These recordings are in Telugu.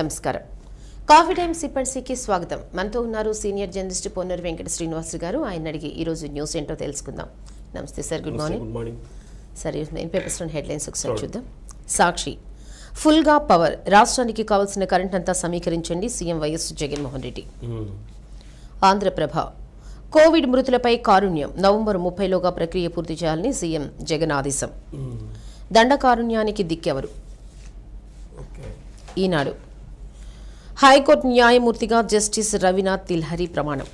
నమస్కారం. కాఫీ టైమ్ సిప్పన్సీకి స్వాగతం. మనతో ఉన్నారు సీనియర్ జర్నలిస్ట్ పొన్నూరు వెంకట శ్రీనివాస్ గారు. ఆయన అడిగి ఈరోజు న్యూస్ ఏంటో తెలుసుకుందాం. నమస్తే సార్ గుడ్ మార్నింగ్. సరే మెయిన్ పేపర్స్లోని హెడ్లైన్స్ ఒకసారి చూద్దాం. సాక్షి ఫుల్గా పవర్. రాష్ట్రానికి కావాల్సిన కరెంట్ అంతా సమీకరించండి CM YS Jaganmohan Reddy. Andhra Prabha. Covid మృతులపై కారుణ్యం. నవంబర్ ముప్పైలోగా ప్రక్రియ పూర్తి చేయాలని సీఎం జగన్ ఆదేశం. దండకారుణ్యానికి దిక్కెవరు? ఈనాడు. హైకోర్టు న్యాయమూర్తిగా జస్టిస్ రవినాథ్ తిల్హరి ప్రమాణం.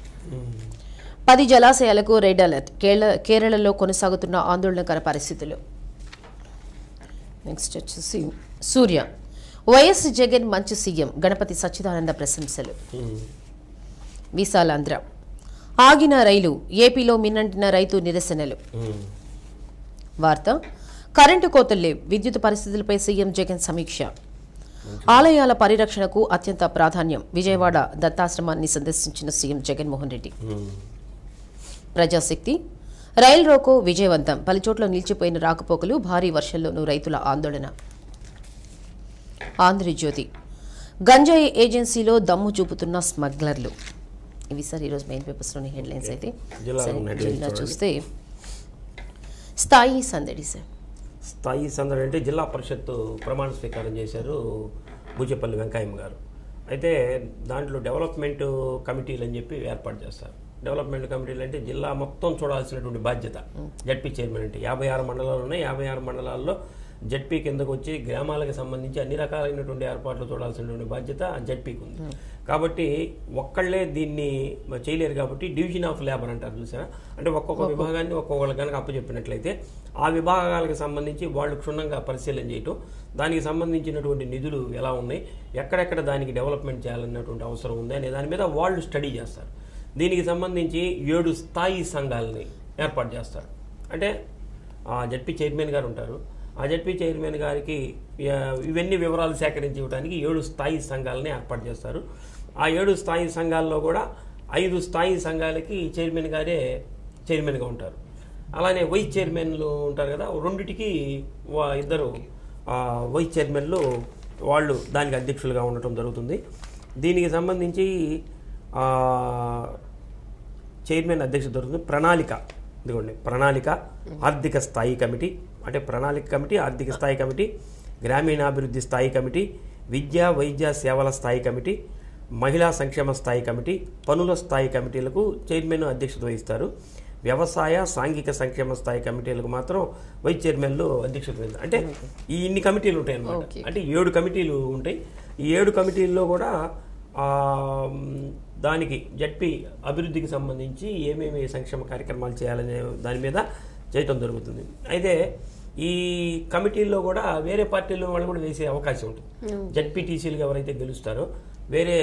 పది జలాశయాలకు రెడ్ అలర్ట్. కేరళ కేరళలో కొనసాగుతున్న ఆందోళనకర పరిస్థితులు. నెక్స్ట్ వచ్చేసి సూర్య. వైఎస్ జగన్ మంచి సీఎం. గణపతి సచ్చిదానంద ప్రశంసలు. విశాలాంధ్ర. ఆగిన రైలు. ఏపీలో మిన్నంటిన రైతు నిరసనలు. వార్త. కరెంటు కోతలే విద్యుత్ పరిస్థితులపై సీఎం జగన్ సమీక్ష. ఆలయాల పరిరక్షణకు అత్యంత ప్రాధాన్యం. విజయవాడ దత్తాశ్రమాన్ని సందర్శించిన సీఎం జగన్మోహన్ రెడ్డి. ప్రజాశక్తి. రైలు రోకో విజయవంతం. పలుచోట్ల నిలిచిపోయిన రాకపోకలు భారీ వర్షంలోనూ రైతుల ఆందోళన. ఆంధ్రజ్యోతి. గంజాయి ఏజెన్సీలో దమ్ము చూపుతున్న స్మగ్లర్లు. ఇవి సార్ ఈరోజు మెయిన్ పేపర్స్లోని హెడ్లైన్స్ అయితే. చూస్తే. స్థాయి సందడి సార్. స్థాయి సందడి అంటే జిల్లా పరిషత్తు ప్రమాణ స్వీకారం చేశారు బూచేపల్లి వెంకయ్యం గారు. అయితే దాంట్లో డెవలప్మెంట్ కమిటీలు అని చెప్పి ఏర్పాటు చేస్తారు. డెవలప్మెంట్ కమిటీలు అంటే జిల్లా మొత్తం చూడాల్సినటువంటి బాధ్యత. జడ్పీ చైర్మన్ అంటే యాభై ఆరు మండలాలు ఉన్నాయి యాభై ఆరు మండలాల్లో జడ్పీ కిందకు వచ్చి గ్రామాలకు సంబంధించి అన్ని రకాలైనటువంటి ఏర్పాట్లు చూడాల్సినటువంటి బాధ్యత జడ్పీకి ఉంది కాబట్టి ఒక్కళ్ళే దీన్ని చేయలేరు కాబట్టి డివిజన్ ఆఫ్ లేబర్ అంటారు చూసారా? అంటే ఒక్కొక్క విభాగాన్ని ఒక్కొక్కళ్ళు కనుక అప్పచెప్పినట్లయితే ఆ విభాగాలకు సంబంధించి వాళ్ళు క్షుణ్ణంగా పరిశీలన చేయటం దానికి సంబంధించినటువంటి నిధులు ఎలా ఉన్నాయి ఎక్కడెక్కడ దానికి డెవలప్మెంట్ చేయాలన్నటువంటి అవసరం ఉంది అనే దాని మీద వాళ్ళు స్టడీ చేస్తారు. దీనికి సంబంధించి ఏడు స్థాయి సంఘాలని ఏర్పాటు చేస్తారు. అంటే ఆ జడ్పీ చైర్మన్ గారు ఉంటారు. ఆ జడ్పీ చైర్మన్ గారికి ఇవన్నీ వివరాలు సేకరించి ఇవ్వడానికి ఏడు స్థాయి సంఘాలని ఏర్పాటు చేస్తారు. ఆ ఏడు స్థాయి సంఘాల్లో కూడా ఐదు స్థాయి సంఘాలకి చైర్మన్ గారే చైర్మన్గా ఉంటారు. అలానే వైస్ చైర్మన్లు ఉంటారు కదా రెండిటికి ఇద్దరు వైస్ చైర్మన్లు వాళ్ళు దానికి అధ్యక్షులుగా ఉండటం జరుగుతుంది. దీనికి సంబంధించి చైర్మన్ అధ్యక్షత దొరుకుతుంది ప్రణాళిక. ఇదిగోండి ప్రణాళిక ఆర్థిక స్థాయి కమిటీ. అంటే ప్రణాళిక కమిటీ ఆర్థిక స్థాయి కమిటీ గ్రామీణాభివృద్ధి స్థాయి కమిటీ విద్యా వైద్య సేవల స్థాయి కమిటీ మహిళా సంక్షేమ స్థాయి కమిటీ పనుల స్థాయి కమిటీలకు చైర్మన్ అధ్యక్షత వహిస్తారు. వ్యవసాయ సాంఘిక సంక్షేమ స్థాయి కమిటీలకు మాత్రం వైస్ చైర్మన్లు అధ్యక్షత వహిస్తారు. అంటే ఈ ఇన్ని కమిటీలు ఉంటాయి అన్నమాట. అంటే ఏడు కమిటీలు ఉంటాయి. ఈ ఏడు కమిటీల్లో కూడా దానికి జడ్పీ అభివృద్ధికి సంబంధించి ఏమేమి సంక్షేమ కార్యక్రమాలు చేయాలనే దాని మీద చేయటం జరుగుతుంది. అయితే ఈ కమిటీల్లో కూడా వేరే పార్టీల్లో వాళ్ళు కూడా వేసే అవకాశం ఉంటుంది. జడ్పీటీసీలుగా ఎవరైతే గెలుస్తారో వేరే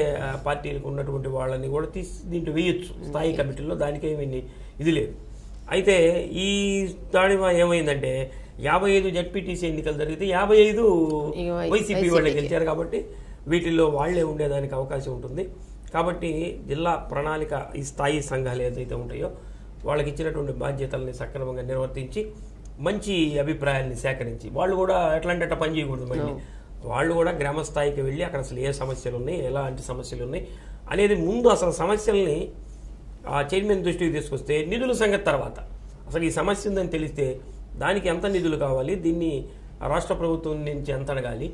పార్టీలకు ఉన్నటువంటి వాళ్ళని కూడా తీసి దీంట్లో వేయొచ్చు. స్థాయి కమిటీల్లో దానికేమీ ఇది లేదు. అయితే ఈ దాని ఏమైందంటే యాభై ఐదు జడ్పీటీసీ ఎన్నికలు జరిగితే యాభై ఐదు వైసీపీ వాళ్ళే. గెలిచారు కాబట్టి వీటిల్లో వాళ్ళే ఉండేదానికి అవకాశం ఉంటుంది. కాబట్టి జిల్లా ప్రణాళిక ఈ స్థాయి సంఘాలు ఏదైతే ఉంటాయో వాళ్ళకి ఇచ్చినటువంటి బాధ్యతల్ని సక్రమంగా నిర్వర్తించి మంచి అభిప్రాయాల్ని సేకరించి వాళ్ళు కూడా ఎట్లాంటి అట్లా పని చేయకూడదు మళ్ళీ. వాళ్ళు కూడా గ్రామ స్థాయికి వెళ్ళి అక్కడ అసలు ఏ సమస్యలు ఉన్నాయి ఎలాంటి సమస్యలు ఉన్నాయి అనేది ముందు అసలు సమస్యల్ని ఆ చైర్మన్ దృష్టికి తీసుకొస్తే నిధుల సంగతి తర్వాత. అసలు ఈ సమస్య ఉందని తెలిస్తే దానికి ఎంత నిధులు కావాలి దీన్ని రాష్ట్ర ప్రభుత్వం నుంచి ఎంత అడగాలి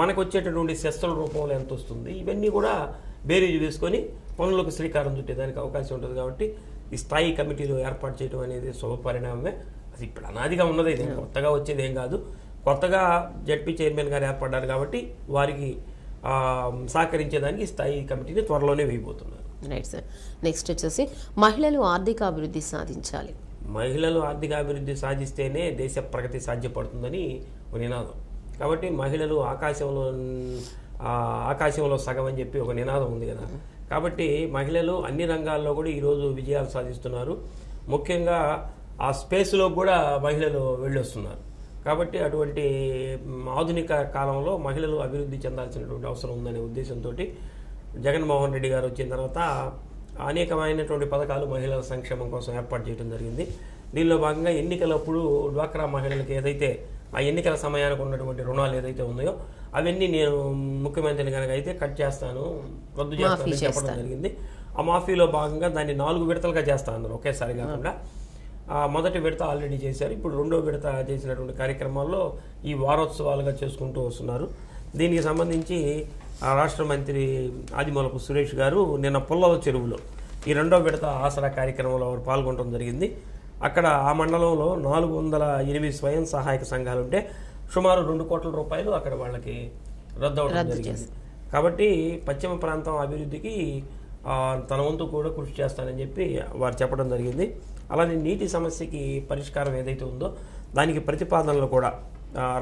మనకు వచ్చేటటువంటి సెస్సుల రూపంలో ఎంత వస్తుంది ఇవన్నీ కూడా బేరీజు వేసుకొని పనులకు శ్రీకారం చుట్టేదానికి అవకాశం ఉంటుంది కాబట్టి ఈ స్థాయి కమిటీలు ఏర్పాటు చేయడం అనేది శుభపరిణామమే. అది ఇప్పుడు అనాదిగా ఉన్నది ఇది కొత్తగా వచ్చేది ఏం కాదు. కొత్తగా జడ్పీ చైర్మన్ గారు ఏర్పడ్డారు కాబట్టి వారికి సహకరించేదానికి స్థాయి కమిటీని త్వరలోనే వేయబోతున్నారు. Right sir. నెక్స్ట్ వచ్చేసి మహిళలు ఆర్థిక అభివృద్ధి సాధించాలి. మహిళలు ఆర్థిక అభివృద్ధి సాధిస్తేనే దేశ ప్రగతి సాధ్యపడుతుందని ఒక నినాదం. కాబట్టి మహిళలు ఆకాశంలో ఆకాశంలో సగం అని చెప్పి ఒక నినాదం ఉంది కదా. కాబట్టి మహిళలు అన్ని రంగాల్లో కూడా ఈరోజు విజయాలు సాధిస్తున్నారు. ముఖ్యంగా ఆ స్పేస్లో కూడా మహిళలు వెళ్ళొస్తున్నారు. కాబట్టి అటువంటి ఆధునిక కాలంలో మహిళలు అభివృద్ధి చెందాల్సినటువంటి అవసరం ఉందనే ఉద్దేశంతో జగన్మోహన్ రెడ్డి గారు వచ్చిన తర్వాత అనేకమైనటువంటి పథకాలు మహిళల సంక్షేమం కోసం ఏర్పాటు చేయడం జరిగింది. దీనిలో భాగంగా ఎన్నికలప్పుడు డ్వాక్రా మహిళలకు ఏదైతే ఆ ఎన్నికల సమయానికి ఉన్నటువంటి రుణాలు ఏదైతే ఉన్నాయో అవన్నీ నేను ముఖ్యమంత్రిని కనుక అయితే కట్ చేస్తాను రద్దు చేస్తానని చెప్పడం జరిగింది. ఆ మాఫీలో భాగంగా దాన్ని నాలుగు విడతలుగా చేస్తా అన్నారు ఒకేసారి కాకుండా. మొదటి విడత ఆల్రెడీ చేశారు. ఇప్పుడు రెండో విడత చేసినటువంటి కార్యక్రమాల్లో ఈ వారోత్సవాలుగా చేసుకుంటూ వస్తున్నారు. దీనికి సంబంధించి ఆ రాష్ట్ర మంత్రి ఆదిమూలపు సురేష్ గారు నిన్న పుల్లల చెరువులో ఈ రెండో విడత ఆసరా కార్యక్రమంలో వారు పాల్గొనడం జరిగింది. అక్కడ ఆ మండలంలో నాలుగు వందల ఎనిమిది స్వయం సహాయక సంఘాలు ఉంటే సుమారు రెండు కోట్ల రూపాయలు అక్కడ వాళ్ళకి రద్దు అవడం జరిగింది కాబట్టి పశ్చిమ ప్రాంతం అభివృద్ధికి తన వంతు కూడా కృషి చేస్తానని చెప్పి వారు చెప్పడం జరిగింది. అలానే నీటి సమస్యకి పరిష్కారం ఏదైతే ఉందో దానికి ప్రతిపాదనలు కూడా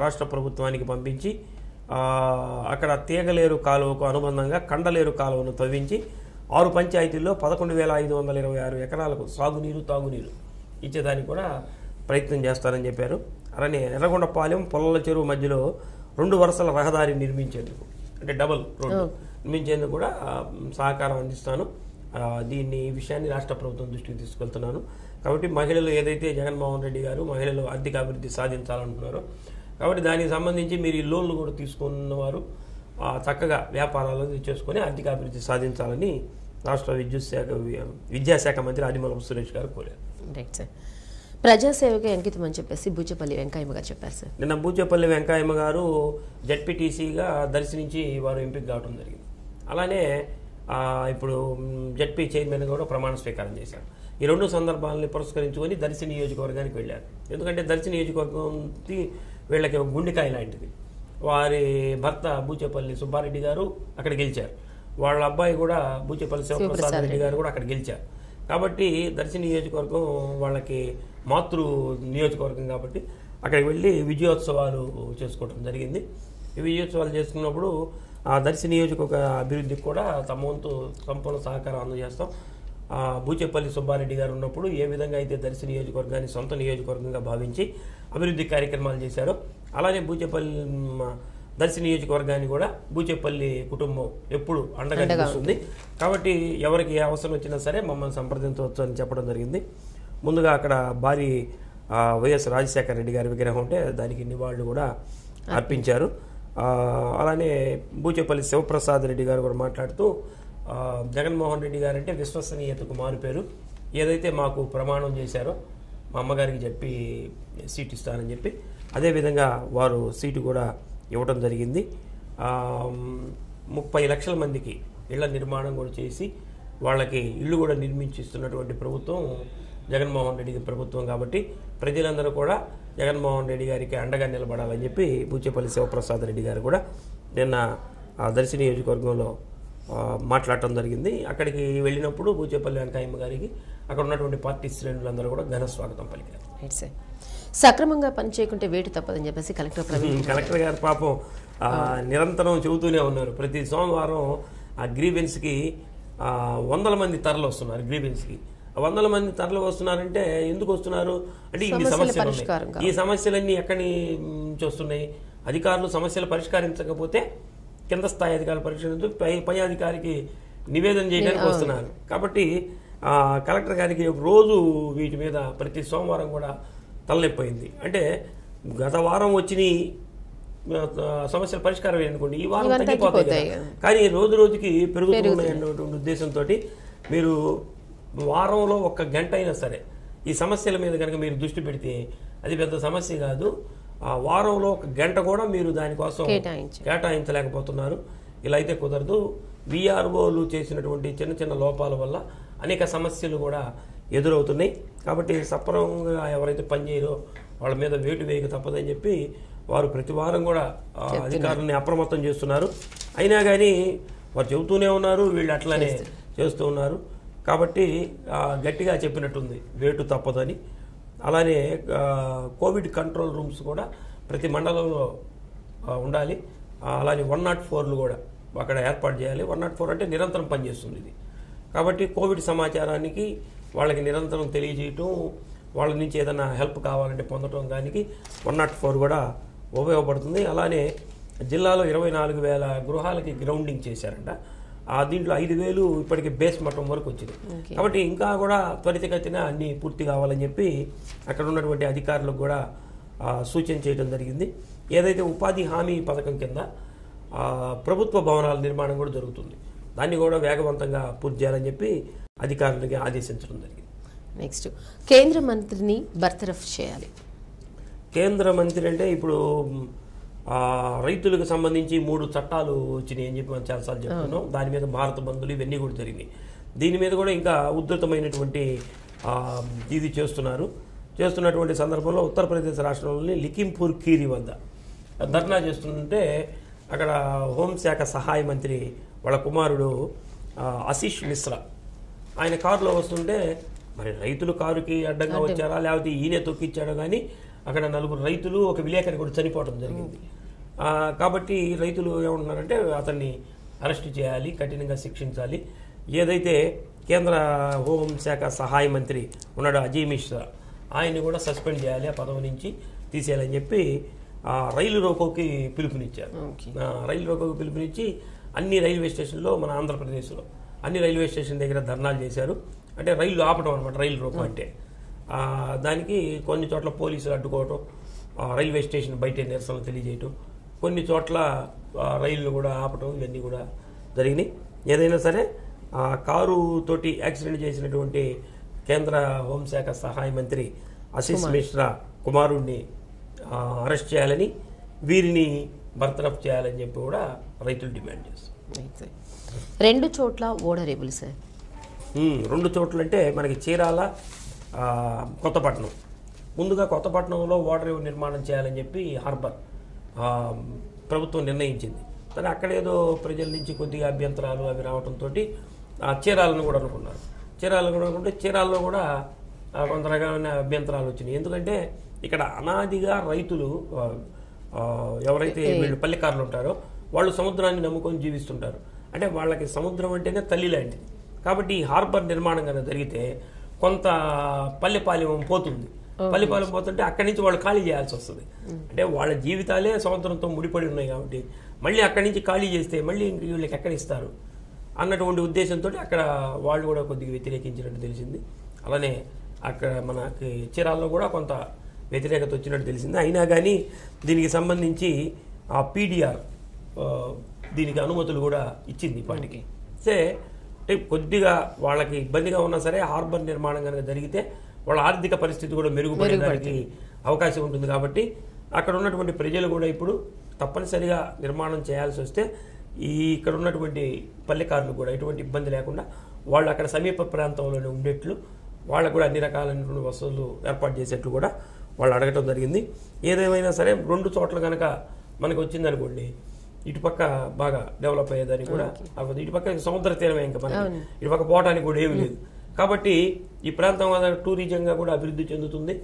రాష్ట్ర ప్రభుత్వానికి పంపించి అక్కడ తీగలేరు కాలువకు అనుబంధంగా కండలేరు కాలువను తవ్వించి ఆరు పంచాయతీల్లో పదకొండు వేల ఐదు వందల ఇరవై ఆరు ఎకరాలకు సాగునీరు తాగునీరు ఇచ్చేదానికి కూడా ప్రయత్నం చేస్తారని చెప్పారు. అలానే ఎర్రగొండపాలెం పొలాల చెరువు మధ్యలో రెండు వరుసల రహదారి నిర్మించేందుకు అంటే డబుల్ రోడ్డు నిర్మించేందుకు కూడా సహకారం అందిస్తాను. దీన్ని ఈ విషయాన్ని రాష్ట్ర ప్రభుత్వం దృష్టికి తీసుకెళ్తున్నాను. కాబట్టి మహిళలు ఏదైతే జగన్మోహన్ రెడ్డి గారు మహిళలు ఆర్థిక అభివృద్ధి సాధించాలంటున్నారో కాబట్టి దానికి సంబంధించి మీరు ఈ లోన్లు కూడా తీసుకున్నవారు చక్కగా వ్యాపారాలు చేసుకొని ఆర్థిక అభివృద్ధి సాధించాలని రాష్ట్ర విద్యుత్ శాఖ విద్యాశాఖ మంత్రి ఆదిమూలపు సురేష్ గారు కోరారు. రైట్ సార్ ప్రజాసేవకి అంకితం అని చెప్పేసి బూచపల్లి వెంకయ్య గారు చెప్పారు సార్ నిన్న బూచేపల్లి వెంకయ్యమ్మ గారు జడ్పీటీసీగా దర్శి నుంచి వారు ఎంపిక కావడం జరిగింది. అలానే ఇప్పుడు జడ్పీ చైర్మన్ కూడా ప్రమాణ స్వీకారం చేశారు. ఈ రెండు సందర్భాలని పురస్కరించుకొని దర్శి నియోజకవర్గానికి వెళ్ళారు. ఎందుకంటే దర్శి నియోజకవర్గంకి వీళ్ళకి ఒక గుండెకాయ లాంటిది. వారి భర్త బూచేపల్లి సుబ్బారెడ్డి గారు అక్కడ గెలిచారు. వాళ్ళ అబ్బాయి కూడా బూచేపల్లి శివప్రసాద్ రెడ్డి గారు కూడా అక్కడ గెలిచారు. కాబట్టి దర్శి నియోజకవర్గం వాళ్ళకి మాతృ నియోజకవర్గం కాబట్టి అక్కడికి వెళ్ళి విజయోత్సవాలు చేసుకోవడం జరిగింది. ఈ విజయోత్సవాలు చేసుకున్నప్పుడు ఆ దర్శి నియోజకవర్గ అభివృద్ధికి కూడా తమ వంతు సంపూర్ణ సహకారం అందజేస్తాం. ఆ బూచేపల్లి సుబ్బారెడ్డి గారు ఉన్నప్పుడు ఏ విధంగా అయితే దర్శి నియోజకవర్గాన్ని సొంత నియోజకవర్గంగా భావించి అభివృద్ధి కార్యక్రమాలు చేశారో అలానే బూచేపల్లి దర్శి నియోజకవర్గాన్ని కూడా బూచేపల్లి కుటుంబం ఎప్పుడు అండగా నిలుస్తుంది. కాబట్టి ఎవరికి ఏ అవసరం వచ్చినా సరే మమ్మల్ని సంప్రదించవచ్చు అని చెప్పడం జరిగింది. ముందుగా అక్కడ భారీ వైఎస్ రాజశేఖర రెడ్డి గారి విగ్రహం ఉంటే దానికి నివాళులు కూడా అర్పించారు. అలానే బూచేపల్లి శివప్రసాద్ రెడ్డి గారు కూడా మాట్లాడుతూ జగన్మోహన్ రెడ్డి గారు అంటే విశ్వసనీయతకు మారుపేరు ఏదైతే మాకు ప్రమాణం చేశారో మా అమ్మగారికి చెప్పి సీట్ ఇస్తానని చెప్పి అదేవిధంగా వారు సీటు కూడా ఇవ్వడం జరిగింది. ముప్పై లక్షల మందికి ఇళ్ళ నిర్మాణం కూడా చేసి వాళ్ళకి ఇల్లు కూడా నిర్మించిస్తున్నటువంటి ప్రభుత్వం జగన్మోహన్ రెడ్డి ప్రభుత్వం కాబట్టి ప్రజలందరూ కూడా జగన్మోహన్ రెడ్డి గారికి అండగా నిలబడాలని చెప్పి బూచేపల్లి శివప్రసాద్ రెడ్డి గారు కూడా నిన్న దర్శి నియోజకవర్గంలో మాట్లాడటం జరిగింది. అక్కడికి వెళ్ళినప్పుడు బూచేపల్లి వెంకయ్యమ్మ గారికి అక్కడ ఉన్నటువంటి పార్టీ శ్రేణులందరూ కూడా ఘన స్వాగతం పలికారు. సక్రమంగా పని చేయకుంటే వేటు తప్పదని చెప్పేసి కలెక్టర్ కలెక్టర్ గారు పాపం నిరంతరం చెబుతూనే ఉన్నారు. ప్రతి సోమవారం ఆ గ్రీవెన్స్కి వందల మంది తరలి వస్తున్నారు గ్రీవెన్స్కి. వందల మంది తరలి వస్తున్నారంటే ఎందుకు వస్తున్నారు? అంటే ఇన్ని సమస్యల ఉన్నాయి. ఈ సమస్యలన్నీ ఎక్కడి నుంచి వస్తున్నాయి? అధికారులు సమస్యలు పరిష్కరించకపోతే కింద స్థాయి అధికారులు పరిష్కరించు పై పై అధికారికి నివేదన చేయడానికి వస్తున్నారు. కాబట్టి ఆ, కలెక్టర్ గారికి రోజు వీటి మీద ప్రతి సోమవారం కూడా తలనొప్పోయింది. అంటే గత వారం వచ్చినాయి సమస్యల పరిష్కారం అనుకోండి ఈ వారం తగ్గిపోతాయి. కానీ రోజు రోజుకి పెరుగుతున్నాయి అన్నటువంటి ఉద్దేశంతో మీరు వారంలో ఒక్క గంట అయినా సరే ఈ సమస్యల మీద కనుక మీరు దృష్టి పెడితే అది పెద్ద సమస్య కాదు. ఆ వారంలో ఒక గంట కూడా మీరు దానికోసం. కేటాయించలేకపోతున్నారు. ఇలా అయితే కుదరదు. విఆర్ఓలు చేసినటువంటి చిన్న చిన్న లోపాల వల్ల అనేక సమస్యలు కూడా ఎదురవుతున్నాయి. కాబట్టి సప్రమంగా ఎవరైతే పనిచేయరో వాళ్ళ మీద వేటు వేయక తప్పదని చెప్పి వారు ప్రతి వారం కూడా అధికారులని అప్రమత్తం చేస్తున్నారు. అయినా కానీ వారు చెబుతూనే ఉన్నారు. వీళ్ళు అట్లనే చేస్తూ ఉన్నారు. కాబట్టి గట్టిగా చెప్పినట్టుంది వేటు తప్పదని. అలానే కోవిడ్ కంట్రోల్ రూమ్స్ కూడా ప్రతి మండలంలో ఉండాలి. అలానే వన్ నాట్ ఫోర్లు కూడా అక్కడ ఏర్పాటు చేయాలి. వన్ నాట్ ఫోర్ అంటే నిరంతరం పనిచేస్తుంది ఇది. కాబట్టి కోవిడ్ సమాచారానికి వాళ్ళకి నిరంతరం తెలియజేయటం వాళ్ళ నుంచి ఏదైనా హెల్ప్ కావాలంటే పొందటం దానికి వన్ నాట్ ఫోర్ కూడా ఉపయోగపడుతుంది. అలానే జిల్లాలో ఇరవై నాలుగు వేల గృహాలకి గ్రౌండింగ్ చేశారంట. ఆ దీంట్లో ఐదు వేలు ఇప్పటికి బేస్ మట్టం వరకు వచ్చింది. కాబట్టి ఇంకా కూడా త్వరితగతిన అన్ని పూర్తి కావాలని చెప్పి అక్కడ ఉన్నటువంటి అధికారులకు కూడా సూచన చేయడం జరిగింది. ఏదైతే ఉపాధి హామీ పథకం కింద ప్రభుత్వ భవనాల నిర్మాణం కూడా జరుగుతుంది. దాన్ని కూడా వేగవంతంగా పూర్తి చేయాలని చెప్పి అధికారులకి ఆదేశించడం జరిగింది. నెక్స్ట్ కేంద్ర మంత్రిని బర్తరఫ్ చేయాలి. కేంద్ర మంత్రి అంటే ఇప్పుడు రైతులకు సంబంధించి మూడు చట్టాలు వచ్చినాయి అని చెప్పి మనం చాలాసార్లు చెప్పుకున్నాం దాని మీద భారత బంధులు ఇవన్నీ కూడా జరిగినాయి. దీని మీద కూడా ఇంకా ఉద్ధృతమైనటువంటి ఆ, ఇది చేస్తున్నారు. చేస్తున్నటువంటి సందర్భంలో ఉత్తరప్రదేశ్ రాష్ట్రంలోని లిఖింపూర్ ఖీరి వద్ద ధర్నా చేస్తుంటే అక్కడ హోంశాఖ సహాయ మంత్రి వాళ్ళ కుమారుడు ఆశీష్ మిశ్రా. ఆయన కారులో వస్తుంటే మరి రైతులు కారుకి అడ్డంగా వచ్చారా? లేకపోతే ఈయనే తొక్కిచ్చాడో? కానీ అక్కడ నలుగురు రైతులు ఒక విలేకరి కూడా చనిపోవడం జరిగింది. కాబట్టి రైతులు ఏమంటున్నారంటే అతన్ని అరెస్ట్ చేయాలి కఠినంగా శిక్షించాలి. ఏదైతే కేంద్ర హోంశాఖ సహాయ మంత్రి ఉన్నాడు అజయ్ మిశ్రా ఆయన్ని కూడా సస్పెండ్ చేయాలి ఆ పదవి నుంచి తీసేయాలని చెప్పి ఆ, రైలు రోకోకి పిలుపునిచ్చారు. రైలు రోకోకి పిలుపునిచ్చి అన్ని రైల్వే స్టేషన్లో మన ఆంధ్రప్రదేశ్లో అన్ని రైల్వే స్టేషన్ దగ్గర ధర్నాలు చేశారు. అంటే రైలు ఆపడం అనమాట రైలు రోకో అంటే. దానికి కొన్ని చోట్ల పోలీసులు అడ్డుకోవటం రైల్వే స్టేషన్ బయట నిరసనలు తెలియజేయటం కొన్ని చోట్ల రైళ్ళు కూడా ఆపటం ఇవన్నీ కూడా జరిగినాయి. ఏదైనా సరే ఆ కారు తోటి యాక్సిడెంట్ చేసినటువంటి కేంద్ర హోంశాఖ సహాయ మంత్రి ఆశీష్ మిశ్రా కుమారుడిని ఆ, అరెస్ట్ చేయాలని వీరిని బర్తరఫ్ చేయాలని చెప్పి కూడా రైతులు డిమాండ్ చేస్తారు రెండు చోట్ల ఓడరేబుల్ సార్ రెండు చోట్ల అంటే మనకి చీరాల కొత్తపట్నం. ముందుగా కొత్తపట్నంలో వాటర్ నిర్మాణం చేయాలని చెప్పి హార్బర్ ప్రభుత్వం నిర్ణయించింది. కానీ అక్కడేదో ప్రజల నుంచి కొద్దిగా అభ్యంతరాలు అవి రావడంతో చీరాలను కూడా అనుకున్నారు. చీరాలను కూడా అనుకుంటే చీరాల్లో కూడా కొంత రకమైన అభ్యంతరాలు వచ్చినాయి. ఎందుకంటే ఇక్కడ అనాదిగా రైతులు ఎవరైతే వీళ్ళు పల్లెకారులు ఉంటారో వాళ్ళు సముద్రాన్ని నమ్ముకొని జీవిస్తుంటారు. అంటే వాళ్ళకి సముద్రం అంటేనే తల్లి లాంటిది. కాబట్టి ఈ హార్బర్ నిర్మాణం కనుక జరిగితే కొంత పల్లెపాలెం పోతుంది. పల్లెపాలెం పోతుంటే అక్కడి నుంచి వాళ్ళు ఖాళీ చేయాల్సి వస్తుంది. అంటే వాళ్ళ జీవితాలే సముద్రంతో ముడిపడి ఉన్నాయి కాబట్టి మళ్ళీ అక్కడి నుంచి ఖాళీ చేస్తే మళ్ళీ వీళ్ళకి ఎక్కడ ఇస్తారు? అన్నటువంటి ఉద్దేశంతో అక్కడ వాళ్ళు కూడా కొద్దిగా వ్యతిరేకించినట్టు తెలిసింది. అలానే అక్కడ మనకి చీరాల్లో కూడా కొంత వ్యతిరేకత వచ్చినట్టు తెలిసింది. అయినా కానీ దీనికి సంబంధించి ఆ పీడిఆర్ దీనికి అనుమతులు కూడా ఇచ్చింది ఇప్పటికి. సే అంటే కొద్దిగా వాళ్ళకి ఇబ్బందిగా ఉన్నా సరే హార్బర్ నిర్మాణం కనుక జరిగితే వాళ్ళ ఆర్థిక పరిస్థితి కూడా మెరుగుపడడానికి అవకాశం ఉంటుంది కాబట్టి అక్కడ ఉన్నటువంటి ప్రజలు కూడా ఇప్పుడు తప్పనిసరిగా నిర్మాణం చేయాల్సి వస్తే ఈ ఇక్కడ ఉన్నటువంటి పల్లెకారులు కూడా ఎటువంటి ఇబ్బంది లేకుండా వాళ్ళు అక్కడ సమీప ప్రాంతంలోనే ఉండేట్లు వాళ్ళకు కూడా అన్ని రకాలైనటువంటి వసతులు ఏర్పాటు చేసేట్లు కూడా వాళ్ళు అడగటం జరిగింది. ఏదేమైనా సరే రెండు చోట్ల కనుక మనకు వచ్చిందనుకోండి ఇటుపక్క బాగా డెవలప్ అయ్యేదని కూడా అవ్వదు. ఇటుపక్క సముద్ర తీరమే ఇంకా మనకి. ఇటుపక్క పోవడానికి కూడా ఏమీ లేదు. కాబట్టి ఈ ప్రాంతం టూరిజంగా కూడా అభివృద్ధి చెందుతుంది.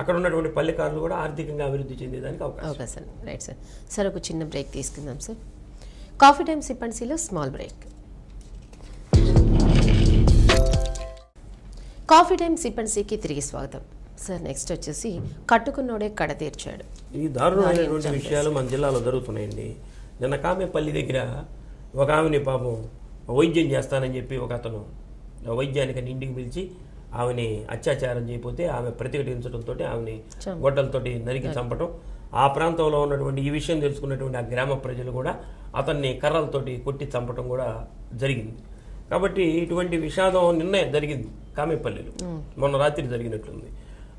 అక్కడ ఉన్నటువంటి పల్లెకారులు కూడా ఆర్థికంగా అభివృద్ధి చెందేదానికి అవకాశం. Okay sir right sir sir ఒక చిన్న బ్రేక్ తీసుకుందాం సార్ కాఫీ టైమ్ సిప్పన్సీలో స్మాల్ బ్రేక్ కాఫీ టైమ్ సిప్పన్సీకి తిరిగి స్వాగతం. సార్ నెక్స్ట్ వచ్చేసి కట్టుకున్నోడే కడ తీర్చాడు. ఈ దారుణమైనటువంటి విషయాలు మన జిల్లాలో జరుగుతున్నాయండి. నిన్న కామేపల్లి దగ్గర ఒక ఆమెని పాపం వైద్యం చేస్తానని చెప్పి ఒక అతను వైద్యానికి ఇంటికి పిలిచి ఆమెని అత్యాచారం చేయకపోతే ఆమె ప్రతిఘటించడంతో ఆమెని గొడ్డలతోటి నరికి చంపటం. ఆ ప్రాంతంలో ఉన్నటువంటి ఈ విషయం తెలుసుకున్నటువంటి ఆ గ్రామ ప్రజలు కూడా అతన్ని కర్రలతోటి కొట్టి చంపటం కూడా జరిగింది. కాబట్టి ఇటువంటి విషాదం నిన్నే జరిగింది కామేపల్లిలో. మొన్న రాత్రి జరిగినట్లుంది.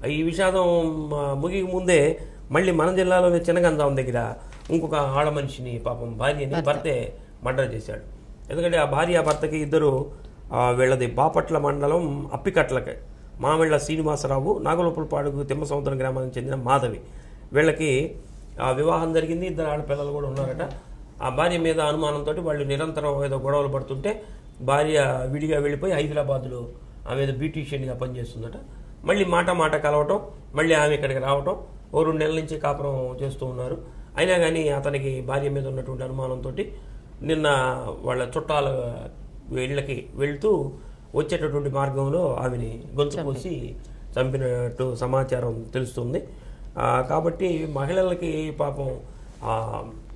ఈ విషాదం ఆ, ముగికి ముందే మళ్ళీ మన జిల్లాలోని చిన్నగంజాం దగ్గర ఇంకొక ఆడ మనిషిని పాపం భార్యని భర్తే. మర్డర్ చేశాడు. ఎందుకంటే ఆ భార్య భర్తకి ఇద్దరు వీళ్ళది బాపట్ల మండలం అప్పికట్లకి. మామిళ్ళ శ్రీనివాసరావు నాగలోపులపాడుకు తిమ్మసముద్రం గ్రామానికి చెందిన మాధవి. వీళ్ళకి ఆ వివాహం జరిగింది. ఇద్దరు ఆడపిల్లలు కూడా ఉన్నారట. ఆ భార్య మీద అనుమానంతో వాళ్ళు నిరంతరం ఏదో గొడవలు పడుతుంటే భార్య విడిగా వెళ్ళిపోయి హైదరాబాద్లో ఆమె ఏదో బ్యూటీషియన్గా పనిచేస్తుందట. మళ్ళీ మాట మాట కలవటం మళ్ళీ ఆమె ఇక్కడికి రావటం ఓ రెండు నెలల నుంచి కాపురం చేస్తూ ఉన్నారు. అయినా కానీ అతనికి భార్య మీద ఉన్నటువంటి అనుమానంతో నిన్న వాళ్ళ చుట్టాల ఇళ్ళకి వెళ్తూ వచ్చేటటువంటి మార్గంలో ఆమెని గొంతు కోసి చంపినట్టు సమాచారం తెలుస్తుంది. కాబట్టి మహిళలకి పాపం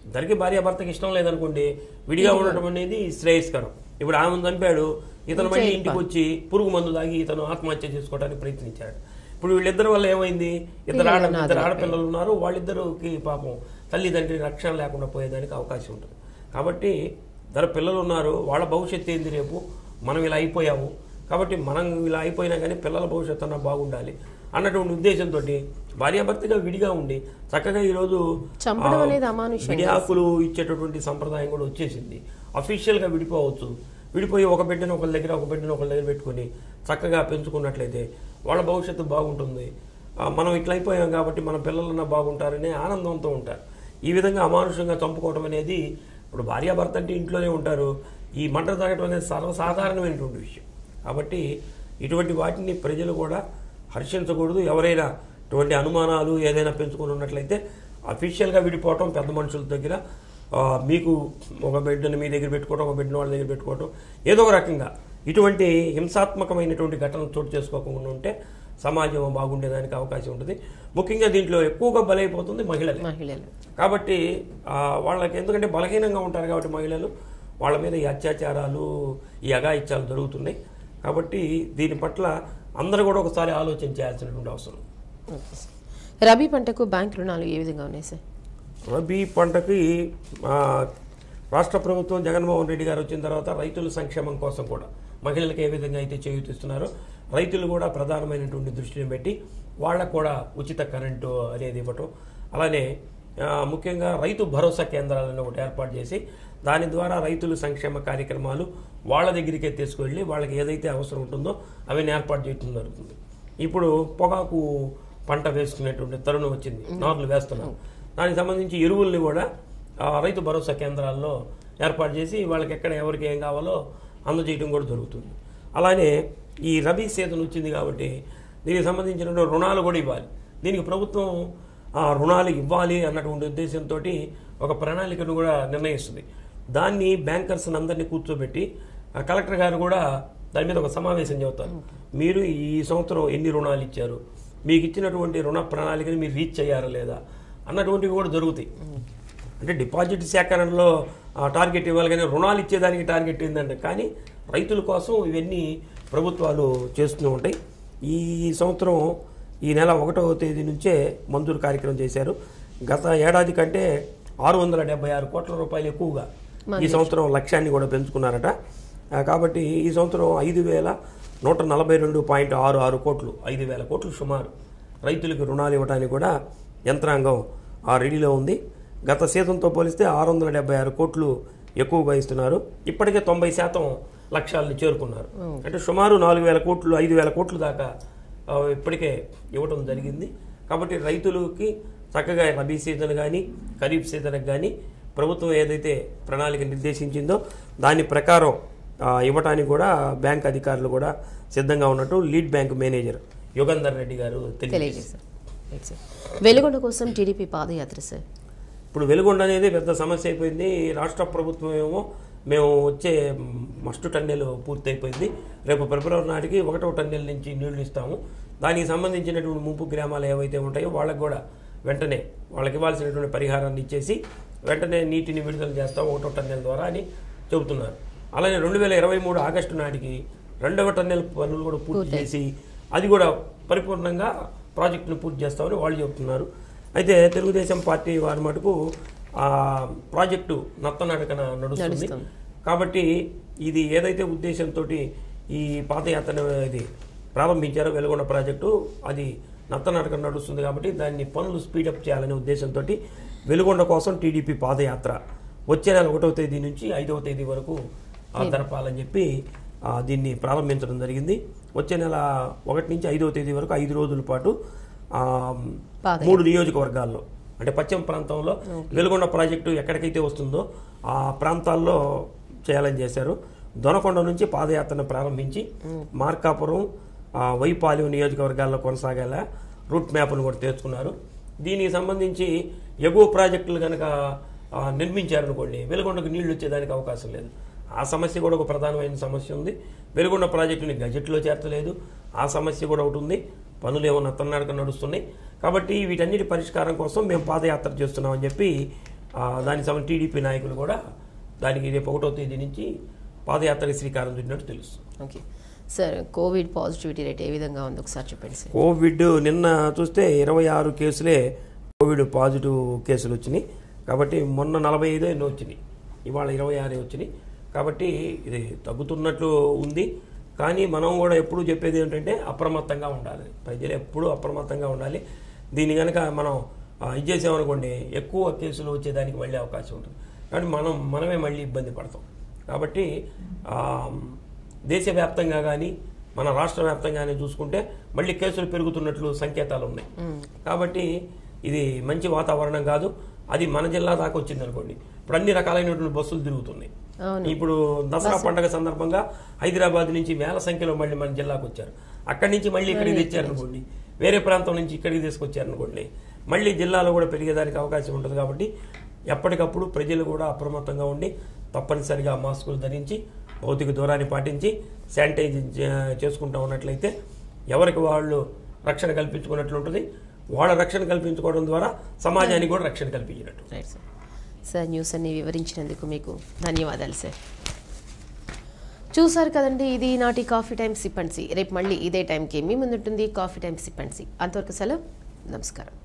ఇద్దరికి భార్యాభర్తకి ఇష్టం లేదనుకోండి విడిగా ఉండటం అనేది శ్రేయస్కరం. ఇప్పుడు ఆమెను చంపాడు ఇతను మళ్ళీ ఇంటికి వచ్చి పురుగు మందు తాగి ఇతను ఆత్మహత్య చేసుకోవడానికి ప్రయత్నించాడు. ఇప్పుడు వీళ్ళిద్దరి వల్ల ఏమైంది? ఇద్దరు ఆడ ఇద్దరు ఆడపిల్లలు ఉన్నారు వాళ్ళిద్దరికి పాపం తల్లిదండ్రి రక్షణ లేకుండా పోయేదానికి అవకాశం ఉంటుంది. కాబట్టి ఇద్దరు పిల్లలు ఉన్నారు వాళ్ళ భవిష్యత్తు ఏంది రేపు? మనం ఇలా అయిపోయాము. కాబట్టి మనం ఇలా అయిపోయినా కానీ పిల్లల భవిష్యత్తు అన్న బాగుండాలి అన్నటువంటి ఉద్దేశంతో భార్యాభర్తగా విడిగా ఉండి చక్కగా ఈరోజు విడాకులు ఇచ్చేటటువంటి సంప్రదాయం కూడా వచ్చేసింది. అఫీషియల్గా విడిపోవచ్చు. విడిపోయి ఒక బిడ్డను ఒకరి దగ్గర ఒక బిడ్డను ఒకరి దగ్గర పెట్టుకొని చక్కగా పెంచుకున్నట్లయితే వాళ్ళ భవిష్యత్తు బాగుంటుంది. మనం ఇట్లా అయిపోయాం కాబట్టి మన పిల్లలన్నా బాగుంటారనే ఆనందంతో ఉంటారు. ఈ విధంగా అమానుషంగా చంపుకోవడం అనేది ఇప్పుడు భార్యాభర్త అంటే ఇంట్లోనే ఉంటారు. ఈ మంట తాగటం అనేది సర్వసాధారణమైనటువంటి విషయం. కాబట్టి ఇటువంటి వాటిని ప్రజలు కూడా హర్షించకూడదు. ఎవరైనా ఇటువంటి అనుమానాలు ఏదైనా పెంచుకొని ఉన్నట్లయితే అఫీషియల్గా విడిపోవటం పెద్ద మనుషుల దగ్గర మీకు ఒక బిడ్డను మీ దగ్గర పెట్టుకోవడం ఒక బిడ్డను వాళ్ళ దగ్గర పెట్టుకోవడం ఏదో ఒక రకంగా ఇటువంటి హింసాత్మకమైనటువంటి ఘటనలు చోటు చేసుకోకుండా ఉంటే సమాజం బాగుండేదానికి అవకాశం ఉంటుంది. ముఖ్యంగా దీంట్లో ఎక్కువగా బలైపోతుంది మహిళలే. మహిళలు. కాబట్టి వాళ్ళకి ఎందుకంటే బలహీనంగా ఉంటారు కాబట్టి మహిళలు వాళ్ళ మీద ఈ అత్యాచారాలు ఈ అఘాయిత్యాలు జరుగుతున్నాయి. కాబట్టి దీని పట్ల అందరూ కూడా ఒకసారి ఆలోచన చేయాల్సినటువంటి అవసరం. రబీ పంటకు బ్యాంక్ రుణాలు ఏ విధంగా ఉన్నాయి సార్? రబీ పంటకి రాష్ట్ర ప్రభుత్వం జగన్మోహన్ రెడ్డి గారు వచ్చిన తర్వాత రైతుల సంక్షేమం కోసం కూడా మహిళలకు ఏ విధంగా అయితే చేయూతిస్తున్నారో రైతులు కూడా ప్రధానమైనటువంటి దృష్టిని పెట్టి వాళ్ళకు కూడా ఉచిత కరెంటు అనేది ఇవ్వటం. అలానే ముఖ్యంగా రైతు భరోసా కేంద్రాలను ఒకటి ఏర్పాటు చేసి దాని ద్వారా రైతుల సంక్షేమ కార్యక్రమాలు వాళ్ళ దగ్గరికే తీసుకువెళ్ళి వాళ్ళకి ఏదైతే అవసరం ఉంటుందో అవన్నీ ఏర్పాటు చేయడం జరుగుతుంది. ఇప్పుడు పొగాకు పంట వేసుకునేటువంటి తరుణం వచ్చింది. నార్లు వేస్తున్నాం దానికి సంబంధించి ఎరువుల్ని కూడా రైతు భరోసా కేంద్రాల్లో ఏర్పాటు చేసి వాళ్ళకి ఎక్కడ ఎవరికి ఏం కావాలో అందజేయడం కూడా జరుగుతుంది. అలానే ఈ రబీ సీజన్ వచ్చింది కాబట్టి దీనికి సంబంధించిన రుణాలు కూడా ఇవ్వాలి. దీనికి ప్రభుత్వం ఆ, రుణాలు ఇవ్వాలి అన్నటువంటి ఉద్దేశంతో ఒక ప్రణాళికను కూడా నిర్ణయిస్తుంది. దాన్ని బ్యాంకర్స్ని అందరినీ కూర్చోబెట్టి ఆ కలెక్టర్ గారు కూడా దాని మీద ఒక సమావేశం చెబుతారు. మీరు ఈ సంవత్సరం ఎన్ని రుణాలు ఇచ్చారు? మీకు ఇచ్చినటువంటి రుణ ప్రణాళికని మీరు రీచ్ అయ్యారా లేదా? అన్నటువంటివి కూడా జరుగుతాయి. అంటే డిపాజిట్ సేకరణలో టార్గెట్ ఇవ్వాలి కానీ రుణాలు ఇచ్చేదానికి టార్గెట్ ఏంటంటే కానీ రైతుల కోసం ఇవన్నీ ప్రభుత్వాలు చేస్తూ ఉంటాయి. ఈ సంవత్సరం ఈ నెల ఒకటవ తేదీ నుంచే మంజూరు కార్యక్రమం చేశారు. గత ఏడాది కంటే ఆరు వందల డెబ్బై ఆరు కోట్ల రూపాయలు ఎక్కువగా ఈ సంవత్సరం లక్ష్యాన్ని కూడా పెంచుకున్నారట. కాబట్టి ఈ సంవత్సరం ఐదు వేల నూట నలభై రెండు పాయింట్ ఆరు ఆరు కోట్లు ఐదు వేల కోట్లు సుమారు రైతులకు రుణాలు ఇవ్వడానికి కూడా యంత్రాంగం ఆ రెడీలో ఉంది. గత సీజన్తో పోలిస్తే ఆరు వందల డెబ్బై ఆరు కోట్లు ఎక్కువగా ఇస్తున్నారు. ఇప్పటికే తొంభై శాతం లక్ష్యాలను చేరుకున్నారు. అంటే సుమారు నాలుగు వేల కోట్లు ఐదు వేల కోట్లు దాకా ఇప్పటికే ఇవ్వడం జరిగింది. కాబట్టి రైతులకి చక్కగా రబీ సీజన్ కానీ ఖరీఫ్ సీజన్కి కానీ ప్రభుత్వం ఏదైతే ప్రణాళిక నిర్దేశించిందో దాని ప్రకారం ఇవ్వటానికి కూడా బ్యాంక్ అధికారులు కూడా సిద్ధంగా ఉన్నట్టు lead bank manager Yugandhar Reddy గారు తెలియజేశారు. వెలుగొండ కోసం టీడీపీ పాదయాత్ర సార్ ఇప్పుడు వెలుగొండ అనేది పెద్ద సమస్య అయిపోయింది. రాష్ట్ర ప్రభుత్వం ఏమో మేము వచ్చే మస్ట్ టన్నెల్ పూర్తయిపోయింది. రేపు ఫిబ్రవరి నాటికి ఒకటో టన్నెల్ నుంచి నీళ్ళు ఇస్తాము. దానికి సంబంధించినటువంటి ముంపు గ్రామాలు ఏవైతే ఉంటాయో వాళ్ళకి కూడా వెంటనే వాళ్ళకి ఇవ్వాల్సినటువంటి పరిహారాన్ని ఇచ్చేసి వెంటనే నీటిని విడుదల చేస్తాం ఒకటో టన్నెల్ ద్వారా అని చెబుతున్నారు. అలానే రెండు వేల ఇరవై మూడు ఆగస్టు నాటికి రెండవ టన్నెల్ పనులు కూడా పూర్తి చేసి అది కూడా పరిపూర్ణంగా ప్రాజెక్టును పూర్తి చేస్తామని వాళ్ళు చెబుతున్నారు. అయితే తెలుగుదేశం పార్టీ వారి మటుకు ఆ ప్రాజెక్టు నత్తనడకన నడుస్తుంది నడుస్తుంది. కాబట్టి ఇది ఏదైతే ఉద్దేశంతో ఈ పాదయాత్ర ఇది ప్రారంభించారో వెలుగొండ ప్రాజెక్టు అది నత్తనడక నడుస్తుంది కాబట్టి దాన్ని పనులు స్పీడప్ చేయాలనే ఉద్దేశంతో వెలుగొండ కోసం టీడీపీ పాదయాత్ర వచ్చే నెల ఒకటవ తేదీ నుంచి ఐదవ తేదీ వరకు జరపాలని చెప్పి దీన్ని ప్రారంభించడం జరిగింది వచ్చే నెల ఒకటి నుంచి ఐదవ తేదీ వరకు ఐదు రోజుల పాటు. మూడు నియోజకవర్గాల్లో. అంటే పశ్చిమ ప్రాంతంలో వెలుగొండ ప్రాజెక్టు ఎక్కడికైతే వస్తుందో ఆ ప్రాంతాల్లో చేయాలని చేశారు. దొనకొండ నుంచి పాదయాత్రను ప్రారంభించి మార్కాపురం వైపాలెం నియోజకవర్గాల్లో కొనసాగేలా రూట్ మ్యాప్ను కూడా తెచ్చుకున్నారు దీనికి సంబంధించి ఎగువ ప్రాజెక్టులు కనుక నిర్మించారనుకోండి వెలుగొండకు నీళ్ళు వచ్చేదానికి అవకాశం లేదు. ఆ సమస్య కూడా ఒక ప్రధానమైన సమస్య ఉంది. వెలుగొండ ప్రాజెక్టుని గజెట్లో చేర్చలేదు. ఆ సమస్య కూడా ఒకటి ఉంది. పనులు ఏమో నత్తన్నాడక నడుస్తున్నాయి. కాబట్టి వీటన్నిటి పరిష్కారం కోసం మేము పాదయాత్ర చేస్తున్నామని చెప్పి దానికి సంబంధించి టీడీపీ నాయకులు కూడా దానికి రేపు ఒకటో తేదీ నుంచి పాదయాత్రకి శ్రీకారం చుట్టినట్టు తెలుస్తుంది. Okay. Sir covid positivity rate ఏ విధంగా ఉంది? ఒకసారి చెప్పండి సార్. కోవిడ్ నిన్న చూస్తే ఇరవై ఆరు కేసులే కోవిడ్ పాజిటివ్ కేసులు వచ్చినాయి. కాబట్టి మొన్న నలభై ఐదు ఎన్నో వచ్చినాయి. ఇవాళ ఇరవై ఆరే వచ్చినాయి. కాబట్టి ఇది తగ్గుతున్నట్లు ఉంది. కానీ మనం కూడా ఎప్పుడు చెప్పేది ఏంటంటే అప్రమత్తంగా ఉండాలి. ప్రజలు ఎప్పుడూ అప్రమత్తంగా ఉండాలి. దీన్ని కనుక మనం ఇది చేసామనుకోండి ఎక్కువ కేసులు వచ్చేదానికి మళ్ళీ అవకాశం ఉంటుంది. కానీ మనం మనమే మళ్ళీ ఇబ్బంది పడతాం. కాబట్టి దేశవ్యాప్తంగా కానీ మన రాష్ట్ర వ్యాప్తంగానే చూసుకుంటే మళ్ళీ కేసులు పెరుగుతున్నట్లు సంకేతాలు ఉన్నాయి. కాబట్టి ఇది మంచి వాతావరణం కాదు. అది మన జిల్లా దాకా వచ్చింది అనుకోండి ఇప్పుడు అన్ని రకాలైనటువంటి బస్సులు తిరుగుతున్నాయి. ఇప్పుడు దసరా పండగ సందర్భంగా హైదరాబాద్ నుంచి వేల సంఖ్యలో మళ్ళీ మన జిల్లాకు వచ్చారు. అక్కడి నుంచి మళ్ళీ ఇక్కడికి తెచ్చారనుకోండి వేరే ప్రాంతం నుంచి ఇక్కడికి తీసుకొచ్చారనుకోండి మళ్ళీ జిల్లాలో కూడా పెరిగేదానికి అవకాశం ఉంటుంది కాబట్టి ఎప్పటికప్పుడు ప్రజలు కూడా అప్రమత్తంగా ఉండి తప్పనిసరిగా మాస్కులు ధరించి భౌతిక దూరాన్ని పాటించి శానిటైజ్ చేసుకుంటూ ఉన్నట్లయితే ఎవరికి వాళ్ళు రక్షణ కల్పించుకున్నట్లు ఉంటుంది. వాళ్ళ రక్షణ కల్పించుకోవడం ద్వారా సమాజానికి కూడా రక్షణ కల్పించినట్టు. సార్ న్యూస్ అన్ని వివరించినందుకు మీకు ధన్యవాదాలు సార్. చూసారు కదండి ఇది నాటి కాఫీ టైం సిప్పన్సీ రేపు మళ్ళీ ఇదే టైంకి మీ ముందుంటుంది కాఫీ టైం సిప్పన్సీ అంతవరకు సెలవు. నమస్కారం.